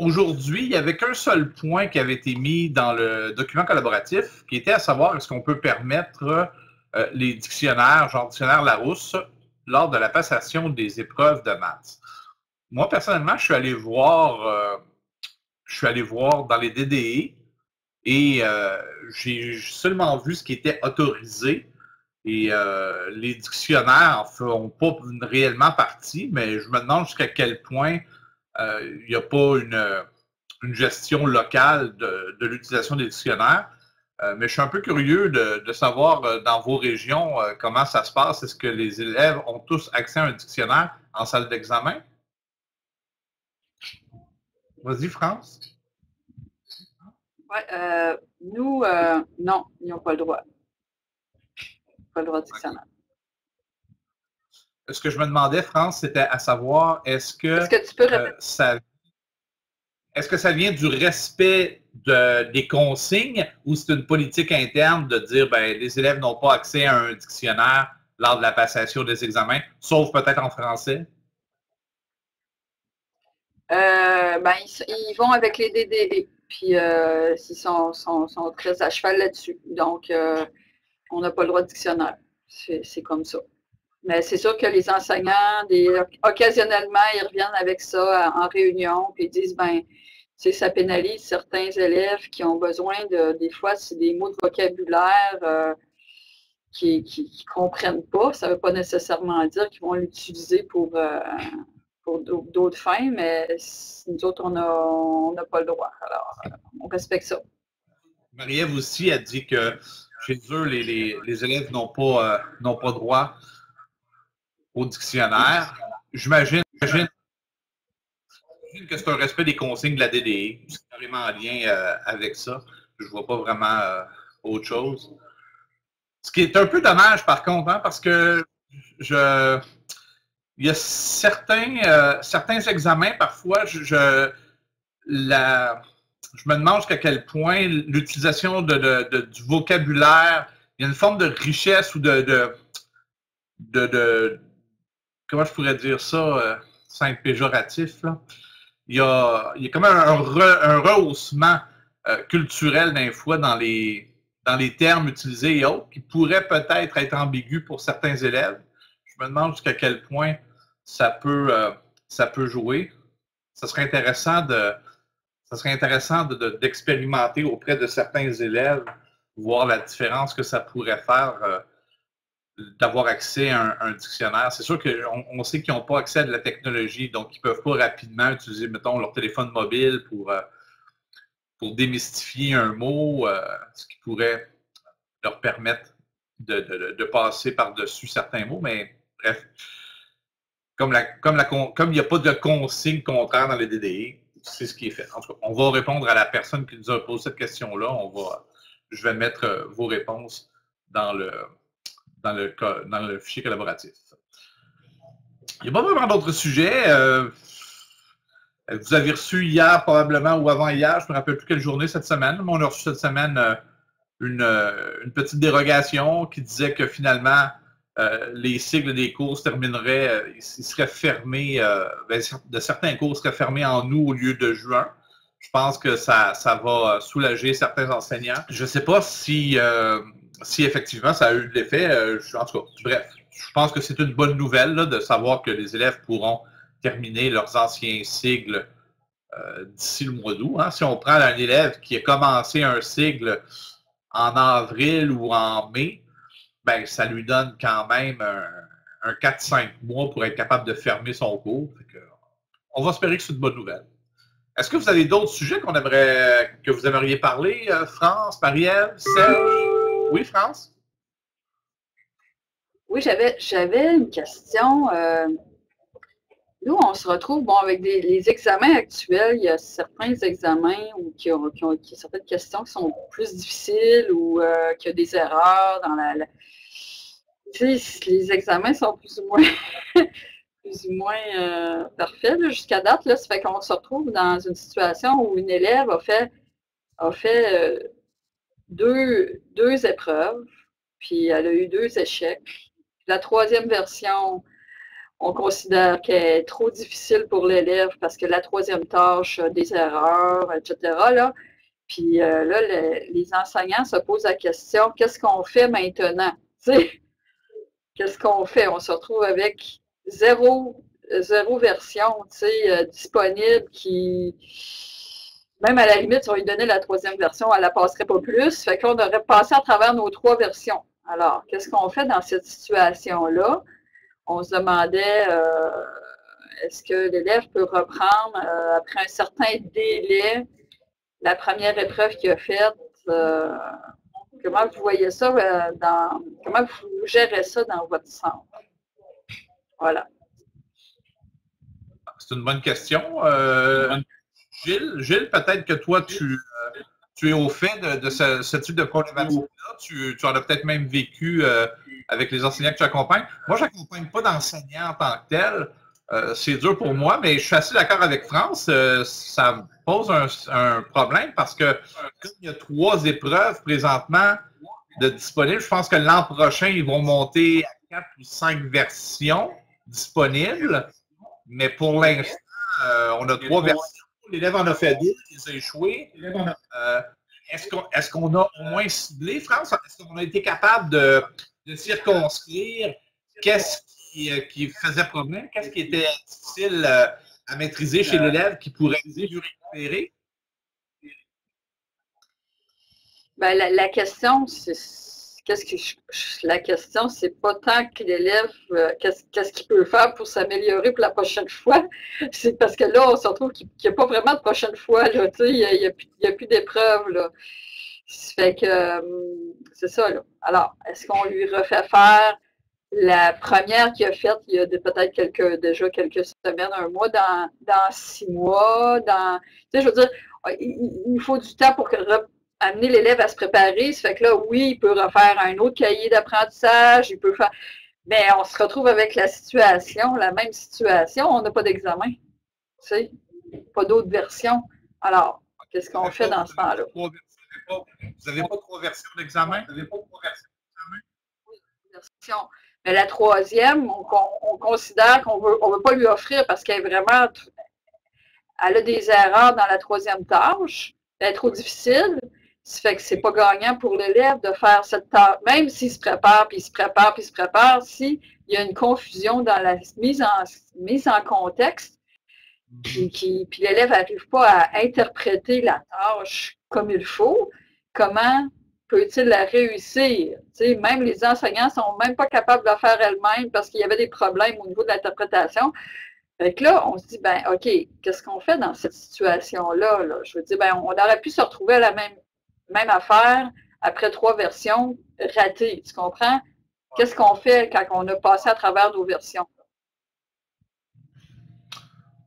aujourd'hui, il n'y avait qu'un seul point qui avait été mis dans le document collaboratif, qui était à savoir est-ce qu'on peut permettre euh, les dictionnaires, genre dictionnaire Larousse, lors de la passation des épreuves de maths. Moi, personnellement, je suis allé voir, euh, je suis allé voir dans les DDE et euh, j'ai seulement vu ce qui était autorisé. Et les dictionnaires en font pas réellement partie, mais je me demande jusqu'à quel point il n'y a pas une, gestion locale de l'utilisation des dictionnaires. Euh, mais je suis un peu curieux de, savoir euh, dans vos régions euh, comment ça se passe. Est-ce que les élèves ont tous accès à un dictionnaire en salle d'examen? Vas-y, France. Oui, nous, non, ils n'ont pas le droit. Pas le droit de dictionnaire. Ce que je me demandais, France, c'était à savoir, est-ce que, est-ce que tu peux ça est-ce que ça vient du respect des consignes ou c'est une politique interne de dire ben, les élèves n'ont pas accès à un dictionnaire lors de la passation des examens, sauf peut-être en français? Euh, ben, ils, vont avec les DDE, puis euh, ils sont, très à cheval là-dessus. Donc, euh, on n'a pas le droit de dictionnaire. C'est comme ça. Mais c'est sûr que les enseignants, occasionnellement, ils reviennent avec ça en réunion, puis ils disent, ben, ça pénalise certains élèves qui ont besoin de, des fois, c'est des mots de vocabulaire euh, qui ne comprennent pas. Ça ne veut pas nécessairement dire qu'ils vont l'utiliser pour, euh, pour d'autres fins, mais nous autres, on n'a pas le droit. Alors, euh, on respecte ça. Marie-Ève aussi a dit que chez eux, les, élèves n'ont pas, n'ont pas droit au dictionnaire. J'imagine que c'est un respect des consignes de la DDE. C'est carrément en lien euh, avec ça. Je ne vois pas vraiment euh, autre chose. Ce qui est un peu dommage, par contre, hein, parce que je, il y a certains, euh, certains examens, parfois, je, la, je me demande jusqu'à quel point l'utilisation de, du vocabulaire, il y a une forme de richesse ou de, de, de comment je pourrais dire ça, sans être péjoratif, il y a, il y a quand même un, rehaussement euh, culturel d'un fois dans les, dans les termes utilisés et autres qui pourrait peut-être être ambigu pour certains élèves. Je me demande jusqu'à quel point ça peut, euh, ça peut jouer. Ça serait intéressant de, ça serait intéressant d'expérimenter auprès de certains élèves, voir la différence que ça pourrait faire euh, d'avoir accès à un, dictionnaire. C'est sûr qu'on on sait qu'ils n'ont pas accès à de la technologie, donc ils ne peuvent pas rapidement utiliser, mettons, leur téléphone mobile pour, euh, pour démystifier un mot, euh, ce qui pourrait leur permettre de, passer par-dessus certains mots. Mais bref, comme, comme, la, comme il n'y a pas de consigne contraire dans les DDI, e, c'est ce qui est fait. En tout cas, on va répondre à la personne qui nous a posé cette question-là. On va, je vais mettre euh, vos réponses dans le, dans le, dans le fichier collaboratif. Il n'y a pas vraiment d'autres sujets. Euh, vous avez reçu hier, probablement, ou avant-hier, je ne me rappelle plus quelle journée cette semaine, mais on a reçu cette semaine euh, une, euh, une, petite dérogation qui disait que finalement, les cycles des cours termineraient, ils seraient fermés, ben, de certains cours seraient fermés en août au lieu de juin. Je pense que ça, ça va soulager certains enseignants. Je ne sais pas si si effectivement ça a eu de l'effet, euh, en tout cas, bref, je pense que c'est une bonne nouvelle de savoir que les élèves pourront terminer leurs anciens sigles euh, d'ici le mois d'août. Hein. Si on prend un élève qui a commencé un sigle en avril ou en mai, ben, ça lui donne quand même un, 4-5 mois pour être capable de fermer son cours. on va espérer que c'est une bonne nouvelle. Est-ce que vous avez d'autres sujets que vous aimeriez parler, euh, France, Marie-Ève, Serge? Oui, France? Oui, j'avais, j'avais une question. Euh, nous, on se retrouve, bon, avec les examens actuels, il y a certains examens où qui ont, qui ont certaines questions qui sont plus difficiles ou euh, qu'il y a des erreurs dans la. Tu sais, les examens sont plus ou moins plus ou moins euh, parfaits jusqu'à date. Là, ça fait qu'on se retrouve dans une situation où une élève a fait a fait deux, deux épreuves, puis elle a eu deux échecs. La troisième version, on considère qu'elle est trop difficile pour l'élève parce que la troisième tâche a des erreurs, etc. Là. Puis euh, là, les enseignants se posent la question, qu'est-ce qu'on fait maintenant? Qu'est-ce qu'on fait? On se retrouve avec zéro, zéro version euh, disponible qui, même à la limite, si on lui donnait la troisième version, elle ne la passerait pas plus. Fait qu'on aurait passé à travers nos trois versions. Alors, qu'est-ce qu'on fait dans cette situation-là? On se demandait euh, est-ce que l'élève peut reprendre euh, après un certain délai? La première épreuve qu'il a faite? Euh, comment vous voyez ça dans comment vous gérez ça dans votre centre? Voilà. C'est une bonne question. Gilles, Gilles peut-être que toi, tu, tu es au fait de, ce, type de problématique-là. Tu, en as peut-être même vécu euh, avec les enseignants que tu accompagnes. Moi, je n'accompagne pas d'enseignants en tant que tel. Euh, c'est dur pour moi, mais je suis assez d'accord avec France. Euh, ça me pose un, problème parce que comme il y a trois épreuves présentement de disponibles, je pense que l'an prochain, ils vont monter à quatre ou cinq versions disponibles. Mais pour l'instant, on a trois versions L'élève en a fait deux, il a échoué. Euh, est-ce qu'on a au moins ciblé, France? Est-ce qu'on a été capable de, circonscrire qu'est-ce euh, qui, faisait problème? Qu'est-ce qui était difficile euh, à maîtriser chez l'élève qui pourrait mieux récupérer? Ben, la, question, c'est qu'est-ce que la question, c'est pas tant que l'élève, euh, qu'est-ce qu'il peut faire pour s'améliorer pour la prochaine fois. C'est parce que là, on se retrouve qu'il n'y a pas vraiment de prochaine fois. il n'y a, plus d'épreuves. Fait que euh, c'est ça. Alors, est-ce qu'on lui refait faire la première qu'il a faite il y a peut-être quelques, déjà quelques semaines, un mois, dans, six mois, dans. je veux dire, il, faut du temps pour que amener l'élève à se préparer. Ça fait que là, oui, il peut refaire un autre cahier d'apprentissage, il peut faire. Mais on se retrouve avec la situation, la même situation, on n'a pas d'examen. Tu sais, pas d'autres versions. Alors, qu'est-ce qu'on fait dans ce temps-là? Vous n'avez pas trois versions d'examen? Vous n'avez pas trois versions d'examen? Oui, versions. Mais la troisième, on, considère qu'on veut, ne veut pas lui offrir parce qu'elle est vraiment. Elle a des erreurs dans la troisième tâche. Elle est trop difficile. Ça fait que c'est pas gagnant pour l'élève de faire cette tâche, même s'il se prépare, puis il se prépare, puis il se prépare, s'il y a une confusion dans la mise en, mise en contexte, puis, puis l'élève n'arrive pas à interpréter la tâche comme il faut, comment peut-il la réussir? même les enseignants ne sont même pas capables de la faire elles-mêmes parce qu'il y avait des problèmes au niveau de l'interprétation. Fait que là, on se dit, ben, OK, qu'est-ce qu'on fait dans cette situation-là? Là? Je veux dire, ben, on aurait pu se retrouver à la même même affaire, après trois versions, ratées. Tu comprends? Qu'est-ce qu'on fait quand on a passé à travers nos versions?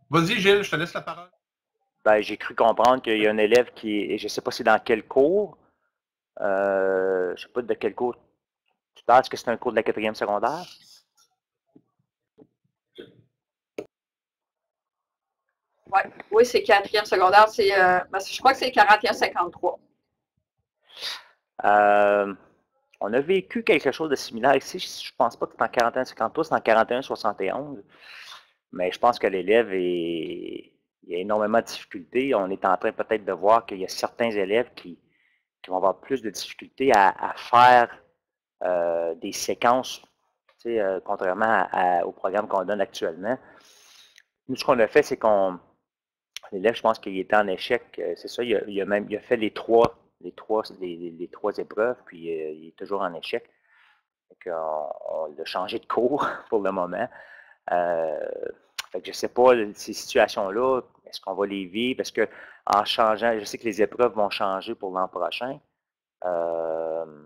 Vas-y, Gilles, je te laisse la parole. Ben, j'ai cru comprendre qu'il y a un élève qui, je ne sais pas si dans quel cours, euh, je ne sais pas de quel cours tu parles, est-ce que c'est un cours de la quatrième secondaire? Ouais. Oui, c'est quatrième secondaire. C'est, euh, ben, je crois que c'est 41-53. Euh, on a vécu quelque chose de similaire ici. Je ne pense pas que c'est en 41 53, c'est en 41 71. Mais je pense que l'élève il a énormément de difficultés. On est en train peut-être de voir qu'il y a certains élèves qui, vont avoir plus de difficultés à, faire euh, des séquences, euh, contrairement au programme qu'on donne actuellement. Nous, ce qu'on a fait, c'est qu'on. L'élève, je pense qu'il était en échec. C'est ça, il a, il a fait les trois les trois, trois épreuves, puis euh, il est toujours en échec. Donc, on, l'a changé de cours pour le moment. Euh, je ne sais pas, ces situations-là, est-ce qu'on va les vivre? Parce que en changeant, je sais que les épreuves vont changer pour l'an prochain. Euh,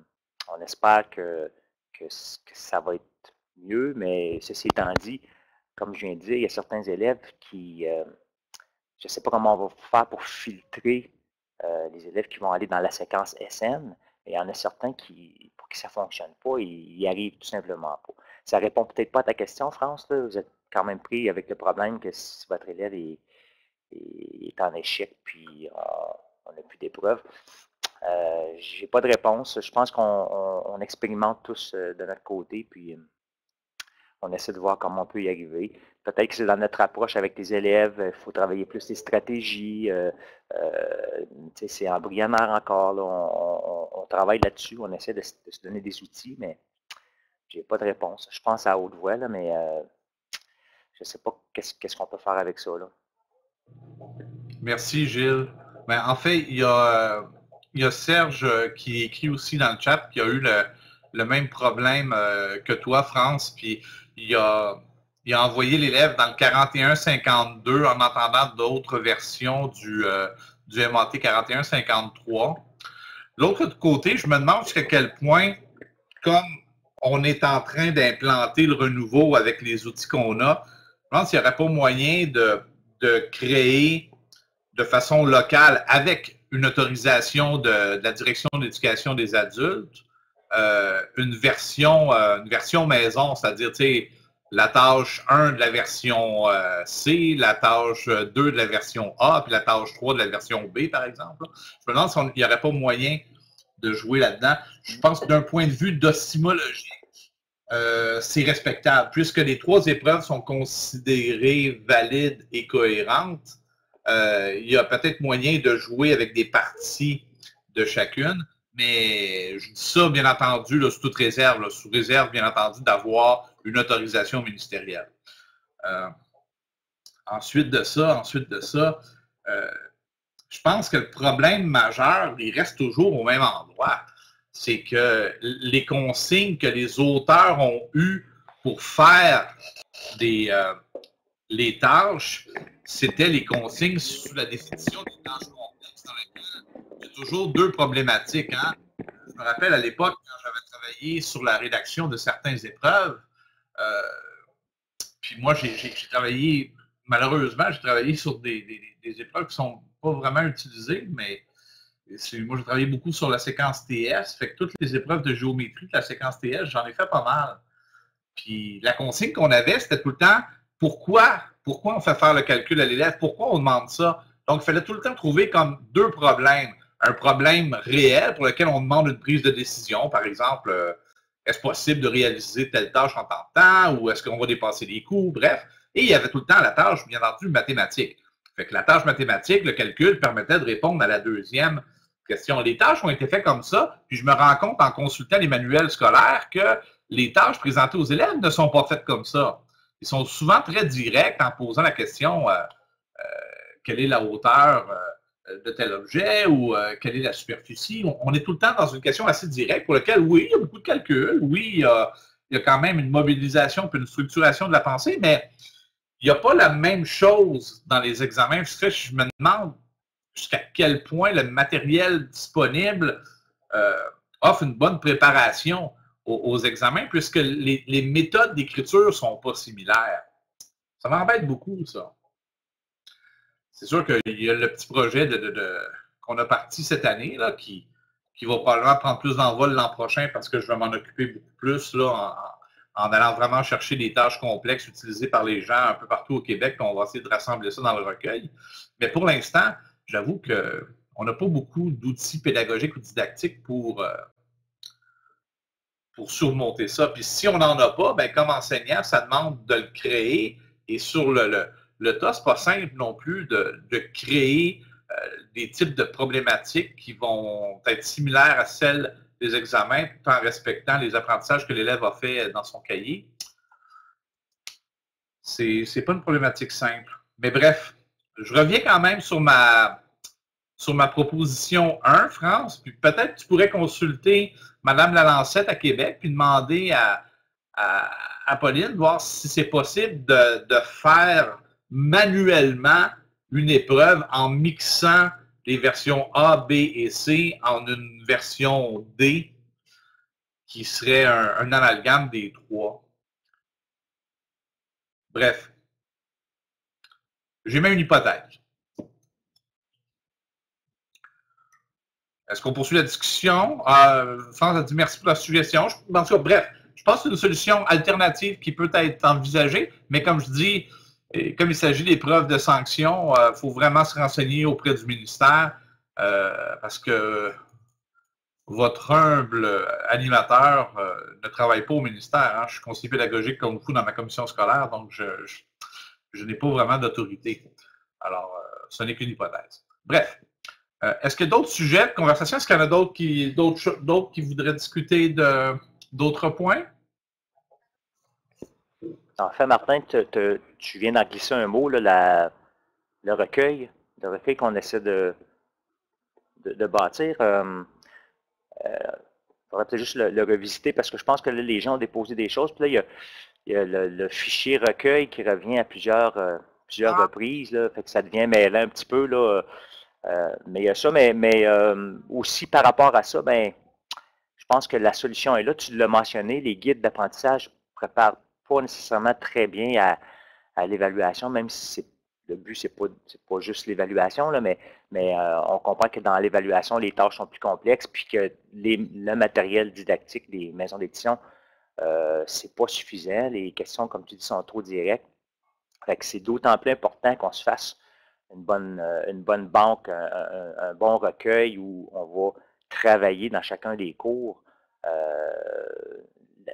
on espère que, ça va être mieux, mais ceci étant dit, comme je viens de dire, il y a certains élèves qui, je ne sais pas comment on va faire pour filtrer euh, les élèves qui vont aller dans la séquence SN, et il y en a certains qui, pour qui ça ne fonctionne pas, ils n'y arrivent tout simplement pas. Ça ne répond peut-être pas à ta question, France. Vous êtes quand même pris avec le problème que si votre élève est, en échec, puis on n'a plus d'épreuves. Euh, Je n'ai pas de réponse. Je pense qu'on expérimente tous euh, de notre côté, puis on essaie de voir comment on peut y arriver. Peut-être que c'est dans notre approche avec les élèves, il faut travailler plus les stratégies. c'est embryonnaire encore. On, travaille là-dessus, on essaie de, se donner des outils, mais j'ai pas de réponse. Je pense à haute voix, là, mais je ne sais pas qu'est-ce qu'on peut faire avec ça. Là. Merci, Gilles. Ben, en fait, il y, a, Serge euh, qui écrit aussi dans le chat qui a eu le, même problème euh, que toi, France, puis il a, envoyé l'élève dans le 4152 en entendant d'autres versions du, euh, du MAT 4153. L'autre côté, je me demande jusqu'à quel point, comme on est en train d'implanter le renouveau avec les outils qu'on a, je pense qu'il n'y aurait pas moyen de, créer de façon locale, avec une autorisation de, la direction d'éducation des adultes, euh, une, version, euh, une version maison, c'est-à-dire la tâche 1 de la version euh, C, la tâche 2 de la version A, puis la tâche 3 de la version B, par exemple. Je me demande s'il n'y aurait pas moyen de jouer là-dedans. Je pense que d'un point de vue d'ostimologie, euh, c'est respectable. Puisque les trois épreuves sont considérées valides et cohérentes, euh, il y a peut-être moyen de jouer avec des parties de chacune, mais je dis ça, bien entendu, sous toute réserve, sous réserve, bien entendu, d'avoir une autorisation ministérielle. Euh, ensuite de ça, ensuite de ça, je pense que le problème majeur, il reste toujours au même endroit c'est que les consignes que les auteurs ont eues pour faire des, euh, les tâches, c'était les consignes sous la définition des tâches complexes dans lesquelles il y a toujours deux problématiques. Hein. Je me rappelle à l'époque, quand j'avais travaillé sur la rédaction de certaines épreuves, euh, puis moi, j'ai travaillé, malheureusement, j'ai travaillé sur des, des épreuves qui ne sont pas vraiment utilisées, mais moi, j'ai travaillé beaucoup sur la séquence TS. Fait que toutes les épreuves de géométrie de la séquence TS, j'en ai fait pas mal. Puis la consigne qu'on avait, c'était tout le temps pourquoi, pourquoi on fait faire le calcul à l'élève, pourquoi on demande ça? Donc, il fallait tout le temps trouver comme deux problèmes. Un problème réel pour lequel on demande une prise de décision, par exemple, euh, est-ce possible de réaliser telle tâche en temps de temps ou est-ce qu'on va dépasser les coûts, bref. Et il y avait tout le temps la tâche, bien entendu, mathématique. Fait que la tâche mathématique, le calcul, permettait de répondre à la deuxième question. Les tâches ont été faites comme ça, puis je me rends compte en consultant les manuels scolaires que les tâches présentées aux élèves ne sont pas faites comme ça. Ils sont souvent très directs en posant la question euh, euh, quelle est la hauteur euh, de tel objet ou quelle est la superficie. On, est tout le temps dans une question assez directe pour laquelle, oui, il y a beaucoup de calculs, oui, il y a, quand même une mobilisation puis une structuration de la pensée, mais il n'y a pas la même chose dans les examens. Je me demande jusqu'à quel point le matériel disponible euh, offre une bonne préparation aux, examens, puisque les, méthodes d'écriture ne sont pas similaires. Ça m'embête beaucoup, ça. C'est sûr qu'il y a le petit projet qu'on a parti cette année, qui, qui va probablement prendre plus d'envol l'an prochain parce que je vais m'en occuper beaucoup plus là, en, allant vraiment chercher des tâches complexes utilisées par les gens un peu partout au Québec. On va essayer de rassembler ça dans le recueil. Mais pour l'instant, j'avoue qu'on n'a pas beaucoup d'outils pédagogiques ou didactiques pour, euh, pour surmonter ça. Puis si on n'en a pas, ben, comme enseignant, ça demande de le créer. Et sur le, tas, ce pas simple non plus de, créer euh, des types de problématiques qui vont être similaires à celles des examens tout en respectant les apprentissages que l'élève a fait dans son cahier. C'est n'est pas une problématique simple. Mais bref, je reviens quand même sur ma, sur ma proposition 1, France, puis peut-être tu pourrais consulter Mme Lalancette à Québec, puis demander à, à, Pauline, voir si c'est possible de, de, faire manuellement une épreuve en mixant les versions A, B et C en une version D qui serait un, un amalgame des trois. Bref, j'ai même une hypothèse. Est-ce qu'on poursuit la discussion? Euh, France a dit merci pour la suggestion. Bref, je pense que c'est une solution alternative qui peut être envisagée, mais comme je dis, comme il s'agit d'épreuves de sanctions, il euh, faut vraiment se renseigner auprès du ministère euh, parce que votre humble animateur ne travaille pas au ministère. Hein. Je suis conseiller pédagogique comme vous dans ma commission scolaire, donc je, n'ai pas vraiment d'autorité. Alors, euh, ce n'est qu'une hypothèse. Bref, euh, est-ce qu'il y a d'autres sujets de conversation? Est-ce qu'il y en a d'autres qui, qui voudraient discuter d'autres points? En fait, Martin, tu viens d'en glisser un mot, là, le recueil, le recueil qu'on essaie de, de, bâtir. Euh, il faudrait peut-être juste le, revisiter parce que je pense que là, les gens ont déposé des choses. Puis là, il y a, le, fichier recueil qui revient à plusieurs, euh, plusieurs ah. reprises. Là, fait que ça devient mêlant un petit peu. Là, euh, mais il y a ça, mais, mais aussi par rapport à ça, ben, je pense que la solution est là. Tu l'as mentionné, les guides d'apprentissage préparent pas nécessairement très bien à, l'évaluation, même si le but, ce n'est pas, pas, juste l'évaluation, mais, mais euh, on comprend que dans l'évaluation, les tâches sont plus complexes, puis que le matériel didactique des maisons d'édition, euh, ce n'est pas suffisant. Les questions, comme tu dis, sont trop directes. c'est d'autant plus important qu'on se fasse une bonne, euh, une bonne banque, un, bon recueil où on va travailler dans chacun des cours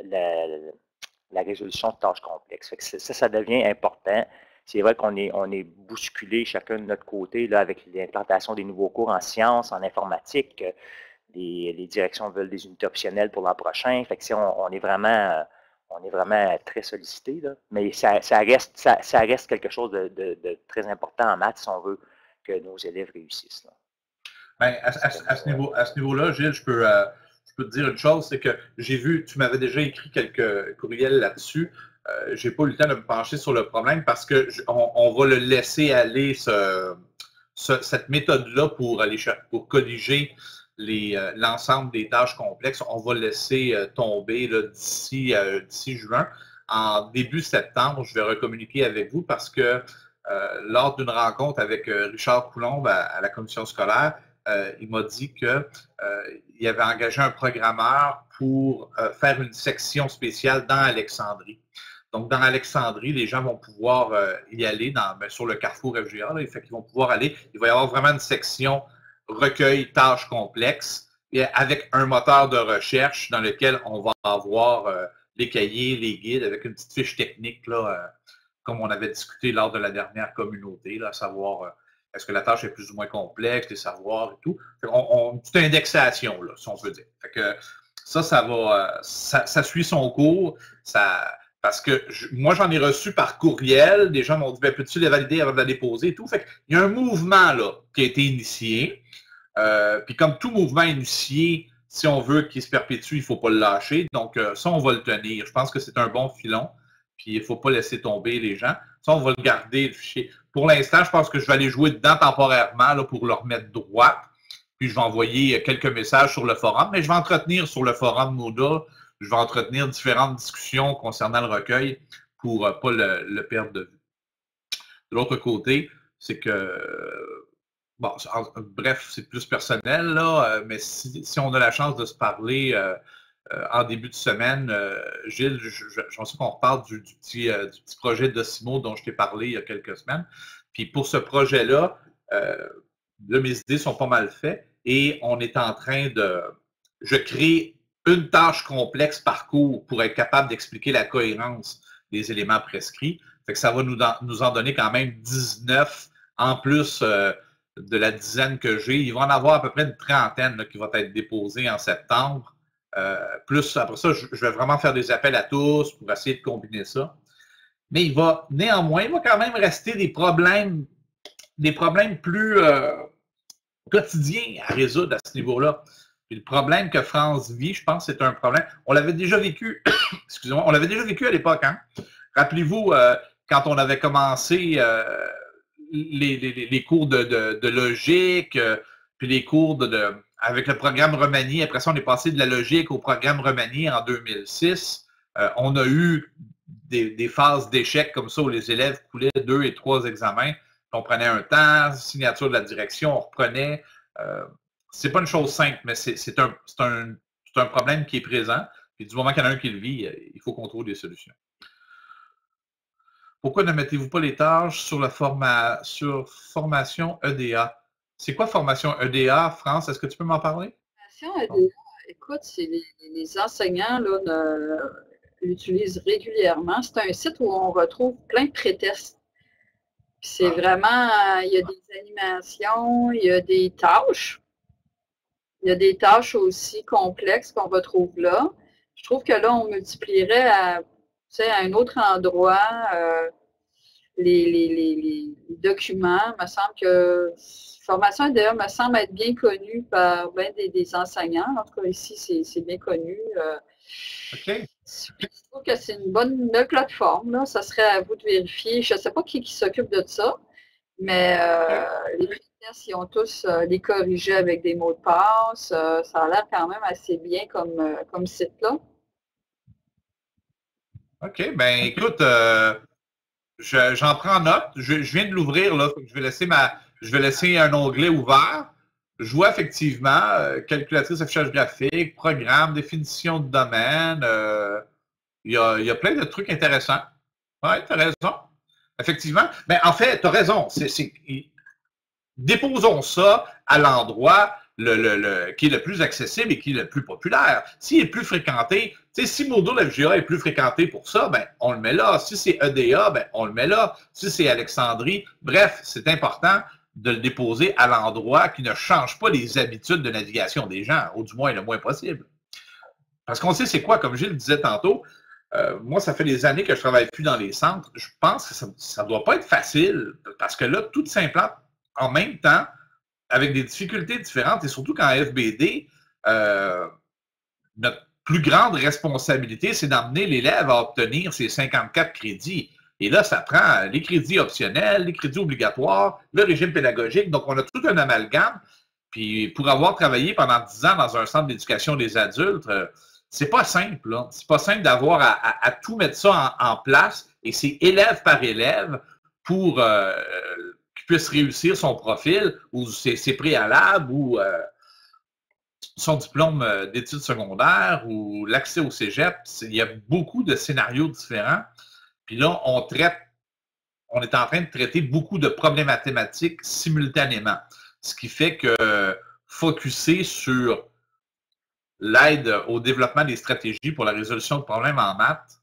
la résolution de tâches complexes. ça, ça devient important. C'est vrai qu'on est, bousculé chacun de notre côté là, avec l'implantation des nouveaux cours en sciences, en informatique. Les, directions veulent des unités optionnelles pour l'an prochain. Fait que on, est vraiment, on est vraiment très sollicité. Mais ça, reste, ça, reste quelque chose de, très important en maths si on veut que nos élèves réussissent. Ben, à, ce niveau, à ce niveau-là, Gilles, je peux, euh, je peux te dire une chose, c'est que j'ai vu, tu m'avais déjà écrit quelques courriels là-dessus. Euh, j'ai pas eu le temps de me pencher sur le problème parce que on, va le laisser aller cette méthode-là pour aller pour colliger euh, l'ensemble des tâches complexes. On va laisser euh, tomber d'ici juin. En début septembre, je vais recommuniquer avec vous parce que lors d'une rencontre avec Richard Coulombe à la commission scolaire, euh, il m'a dit qu'il euh, avait engagé un programmeur pour euh, faire une section spéciale dans Alexandrie. Donc, dans Alexandrie, les gens vont pouvoir y aller ben, sur le carrefour FGA. Vont pouvoir aller. Il va y avoir vraiment une section recueil tâches complexes avec un moteur de recherche dans lequel on va avoir les cahiers, les guides avec une petite fiche technique, comme on avait discuté lors de la dernière communauté, à savoir est-ce que la tâche est plus ou moins complexe, les savoirs et tout? On, une indexation, là, si on veut dire. ça, ça va, euh, ça, suit son cours. Ça, parce que moi, j'en ai reçu par courriel. Des gens m'ont dit, ben, peux-tu les valider avant de la déposer et tout? Il y a un mouvement là, qui a été initié. Euh, puis comme tout mouvement initié, si on veut qu'il se perpétue, il ne faut pas le lâcher. Donc, euh, ça, on va le tenir. Je pense que c'est un bon filon. Puis il ne faut pas laisser tomber les gens. Ça, on va le garder, le fichier. Pour l'instant, je pense que je vais aller jouer dedans temporairement là, pour le remettre droit. Puis je vais envoyer quelques messages sur le forum, mais je vais entretenir sur le forum Moodle, je vais entretenir différentes discussions concernant le recueil pour ne pas le, perdre de vue. De l'autre côté, c'est que, bon, bref, c'est plus personnel, là, euh, mais si, on a la chance de se parler euh, euh, en début de semaine, Gilles, j'en sais qu'on reparle du, petit, du petit projet d'Osimo dont je t'ai parlé il y a quelques semaines. Puis pour ce projet-là, euh, mes idées sont pas mal faites et on est en train de. Je crée une tâche complexe par cours pour être capable d'expliquer la cohérence des éléments prescrits. Que ça va nous, nous en donner quand même 19 en plus euh, de la dizaine que j'ai. Il va en avoir à peu près une trentaine qui va être déposée en septembre. Euh, plus après ça, je, vais vraiment faire des appels à tous pour essayer de combiner ça mais il va néanmoins, il va quand même rester des problèmes, des problèmes plus euh, quotidiens à résoudre à ce niveau-là. le problème que France vit, je pense, c'est un problème. On l'avait déjà vécu, excusez-moi, on l'avait déjà vécu à l'époque. Hein? Rappelez-vous, euh, quand on avait commencé les, cours de, logique, puis les cours de, avec le programme Romani, après ça, on est passé de la logique au programme Romani en 2006. on a eu des, phases d'échec comme ça où les élèves coulaient deux et trois examens. On prenait un temps, signature de la direction, on reprenait. Euh, c'est pas une chose simple, mais c'est un, problème qui est présent. Et du moment qu'il y en a un qui le vit, il faut qu'on trouve des solutions. Pourquoi ne mettez-vous pas les tâches sur la sur formation EDA? C'est quoi formation EDA, France? Est-ce que tu peux m'en parler? Formation EDA, écoute, les, enseignants l'utilisent régulièrement. C'est un site où on retrouve plein de prétests. C'est ah. vraiment, il y a des animations, il y a des tâches. Il y a des tâches aussi complexes qu'on retrouve là. Je trouve que là, on multiplierait à, à un autre endroit euh, les, les, documents. Il me semble que formation d'ailleurs me semble être bien connue par bien des, enseignants. En tout cas, ici, c'est bien connu. Euh. OK. Je trouve que c'est une bonne plateforme. Ça serait à vous de vérifier. Je ne sais pas qui, s'occupe de ça, mais euh, les critères, ils ont tous les corrigés avec des mots de passe. ça a l'air quand même assez bien comme, comme site-là. OK, ben écoute, j'en prends note. Je, viens de l'ouvrir, là. Je vais laisser ma. Je vais laisser un onglet ouvert. Je vois effectivement euh, calculatrice affichage graphique, programme, définition de domaine. Euh, il, y a, plein de trucs intéressants. Oui, tu as raison. Effectivement. Mais en fait, tu as raison. déposons ça à l'endroit le, qui est le plus accessible et qui est le plus populaire. S'il est plus fréquenté, si Moodle FGA est plus fréquenté pour ça, ben, on le met là. Si c'est EDA, ben, on le met là. Si c'est Alexandrie, bref, c'est important de le déposer à l'endroit qui ne change pas les habitudes de navigation des gens, ou du moins le moins possible. Parce qu'on sait c'est quoi, comme Gilles disait tantôt, euh, moi, ça fait des années que je travaille plus dans les centres. Je pense que ça ne doit pas être facile, parce que là, tout s'implante en même temps avec des difficultés différentes et surtout qu'en FBD, euh, notre plus grande responsabilité, c'est d'emmener l'élève à obtenir ses 54 crédits. Et là, ça prend les crédits optionnels, les crédits obligatoires, le régime pédagogique. Donc, on a tout un amalgame. Puis, pour avoir travaillé pendant 10 ans dans un centre d'éducation des adultes, euh, c'est pas simple. C'est pas simple d'avoir à, tout mettre ça en, place. Et c'est élève par élève pour euh, puisse réussir son profil ou ses, préalables ou euh, son diplôme d'études secondaires ou l'accès au cégep. Il y a beaucoup de scénarios différents. Puis là, on traite, on est en train de traiter beaucoup de problèmes mathématiques simultanément. Ce qui fait que focuser sur l'aide au développement des stratégies pour la résolution de problèmes en maths,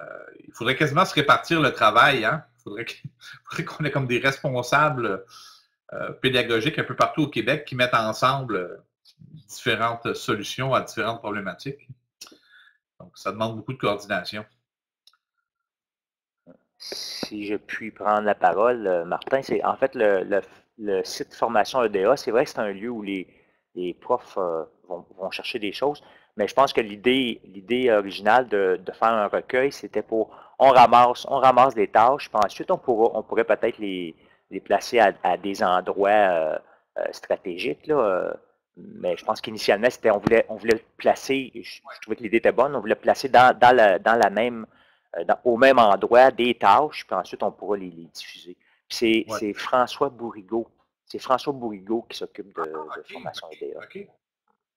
euh, il faudrait quasiment se répartir le travail. Hein? faudrait qu'on ait comme des responsables euh, pédagogiques un peu partout au Québec qui mettent ensemble euh, différentes solutions à différentes problématiques. Donc, ça demande beaucoup de coordination. Si je puis prendre la parole, euh, Martin, c'est en fait le, site formation EDA, c'est vrai que c'est un lieu où les, profs vont, chercher des choses, mais je pense que l'idée originale de, de, faire un recueil, c'était pour on ramasse, on ramasse des tâches, puis ensuite on, on pourrait peut-être les, placer à, des endroits euh, euh, stratégiques. Là, euh, mais je pense qu'initialement, c'était on voulait, on voulait le placer, je, trouvais que l'idée était bonne, on voulait placer dans, la, même, au même endroit des tâches, puis ensuite on pourra les, diffuser. C'est François Bourrigaud. C'est François Bourrigaud qui s'occupe de, ah, formation EDA.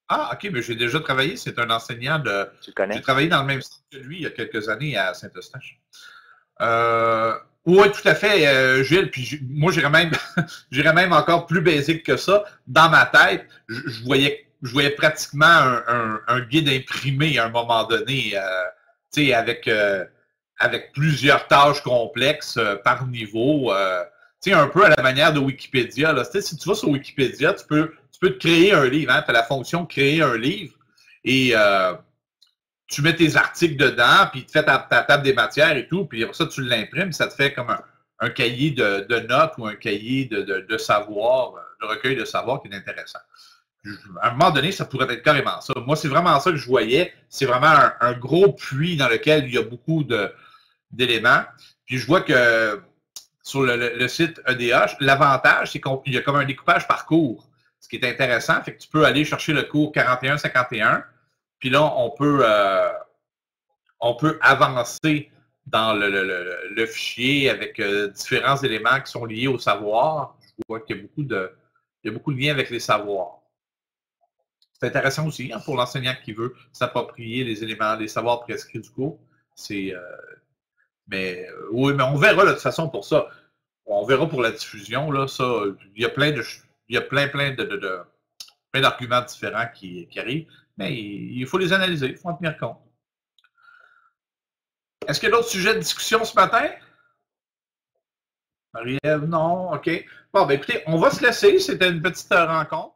Ah, OK, mais j'ai déjà travaillé. C'est un enseignant de. Tu le connais? J'ai travaillé dans le même style que lui il y a quelques années à Saint-Eustache. Euh, oui, tout à fait, euh, Gilles. Puis moi, j'irais même, même encore plus basique que ça. Dans ma tête, je, voyais, je voyais pratiquement un, guide imprimé à un moment donné, euh, tu sais, avec, avec plusieurs tâches complexes par niveau. tu sais, un peu à la manière de Wikipédia. Là. Si tu vas sur Wikipédia, tu peux tu peux te créer un livre. Hein? Tu as la fonction créer un livre et euh, tu mets tes articles dedans, puis tu fais ta, table des matières et tout, puis ça, tu l'imprimes, ça te fait comme un, cahier de, notes ou un cahier de, savoir, euh, de recueil de savoir qui est intéressant. À un moment donné, ça pourrait être carrément ça. Moi, c'est vraiment ça que je voyais. C'est vraiment un, gros puits dans lequel il y a beaucoup d'éléments. Puis je vois que sur le, site EDH, l'avantage, c'est qu'il y a comme un découpage par cours ce qui est intéressant, fait que tu peux aller chercher le cours 41-51, puis là, on peut, euh, on peut avancer dans le, fichier avec euh, différents éléments qui sont liés au savoir. Je vois qu'il y a beaucoup de, beaucoup de liens avec les savoirs. C'est intéressant aussi hein, pour l'enseignant qui veut s'approprier les éléments, les savoirs prescrits du cours. C'est, euh, mais euh, oui, mais on verra de toute façon pour ça. On verra pour la diffusion. Là, ça, il y a plein de il y a plein, plein de, plein d'arguments différents qui, arrivent, mais il, il, faut les analyser, il faut en tenir compte. Est-ce qu'il y a d'autres sujets de discussion ce matin? Marie-Ève, non, OK. Bon, ben écoutez, on va se laisser. C'était une petite euh, rencontre.